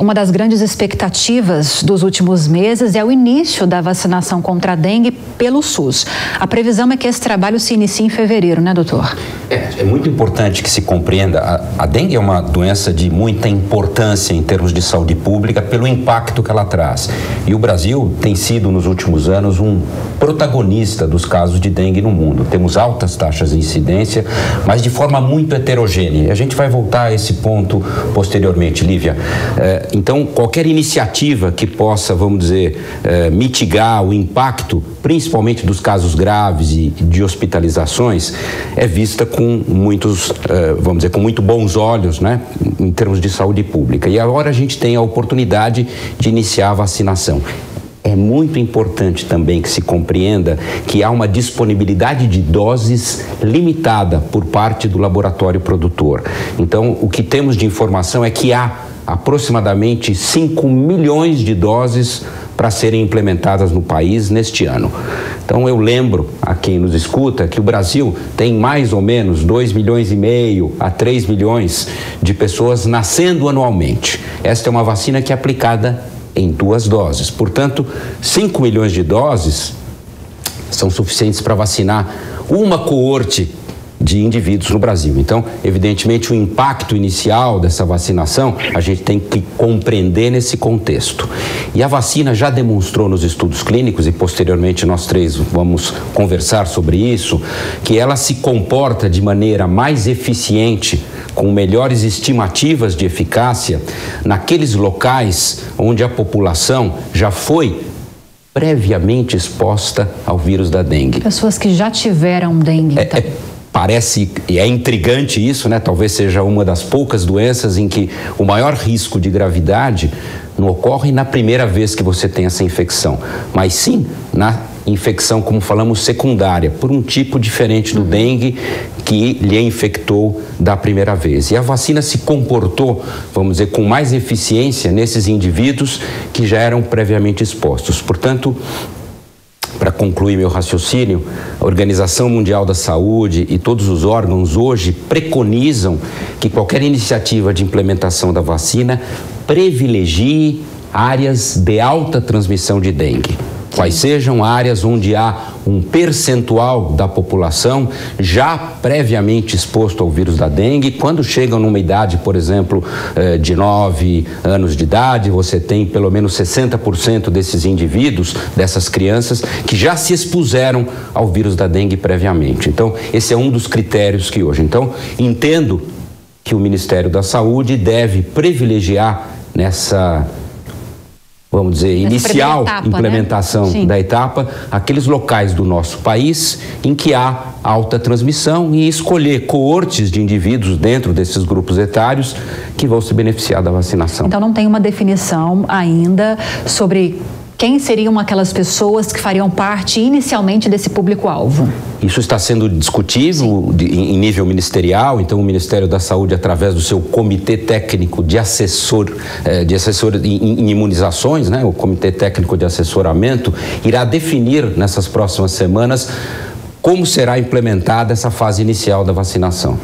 Uma das grandes expectativas dos últimos meses é o início da vacinação contra a dengue pelo SUS. A previsão é que esse trabalho se inicie em fevereiro, né, doutor? É, é muito importante que se compreenda. A, a dengue é uma doença de muita importância em termos de saúde pública pelo impacto que ela traz. E o Brasil tem sido, nos últimos anos, um protagonista dos casos de dengue no mundo. Temos altas taxas de incidência, mas de forma muito heterogênea. A gente vai voltar a esse ponto posteriormente, Lívia. É, então, qualquer iniciativa que possa, vamos dizer, é, mitigar o impacto, principalmente dos casos graves e de hospitalizações, é vista com muitos, é, vamos dizer, com muito bons olhos, né, em termos de saúde pública. E agora a gente tem a oportunidade de iniciar a vacinação. É muito importante também que se compreenda que há uma disponibilidade de doses limitada por parte do laboratório produtor. Então, o que temos de informação é que há aproximadamente 5 milhões de doses para serem implementadas no país neste ano. Então eu lembro a quem nos escuta que o Brasil tem mais ou menos 2 milhões e meio a 3 milhões de pessoas nascendo anualmente. Esta é uma vacina que é aplicada em duas doses. Portanto, 5 milhões de doses são suficientes para vacinar uma coorte de indivíduos no Brasil. Então, evidentemente, o impacto inicial dessa vacinação a gente tem que compreender nesse contexto. E a vacina já demonstrou nos estudos clínicos, e posteriormente nós três vamos conversar sobre isso, que ela se comporta de maneira mais eficiente com melhores estimativas de eficácia naqueles locais onde a população já foi previamente exposta ao vírus da dengue. Pessoas que já tiveram dengue. É, então. é, parece e é intrigante isso, né? Talvez seja uma das poucas doenças em que o maior risco de gravidade não ocorre na primeira vez que você tem essa infecção, mas sim na infecção, como falamos, secundária, por um tipo diferente do dengue que lhe infectou da primeira vez. E a vacina se comportou, vamos dizer, com mais eficiência nesses indivíduos que já eram previamente expostos. Portanto, para concluir meu raciocínio, a Organização Mundial da Saúde e todos os órgãos hoje preconizam que qualquer iniciativa de implementação da vacina privilegie áreas de alta transmissão de dengue quais sejam áreas onde há um percentual da população já previamente exposto ao vírus da dengue. Quando chegam numa idade, por exemplo, eh, de 9 anos de idade, você tem pelo menos 60% desses indivíduos, dessas crianças, que já se expuseram ao vírus da dengue previamente. Então, esse é um dos critérios que hoje. Então, entendo que o Ministério da Saúde deve privilegiar nessa vamos dizer, inicial etapa, né? implementação né? da etapa, aqueles locais do nosso país em que há alta transmissão e escolher coortes de indivíduos dentro desses grupos etários que vão se beneficiar da vacinação. Então não tem uma definição ainda sobre quem seriam aquelas pessoas que fariam parte inicialmente desse público-alvo? Isso está sendo discutido em nível ministerial, então o Ministério da Saúde, através do seu comitê técnico de assessor, eh, de assessor em imunizações, né, o comitê técnico de assessoramento, irá definir nessas próximas semanas como será implementada essa fase inicial da vacinação.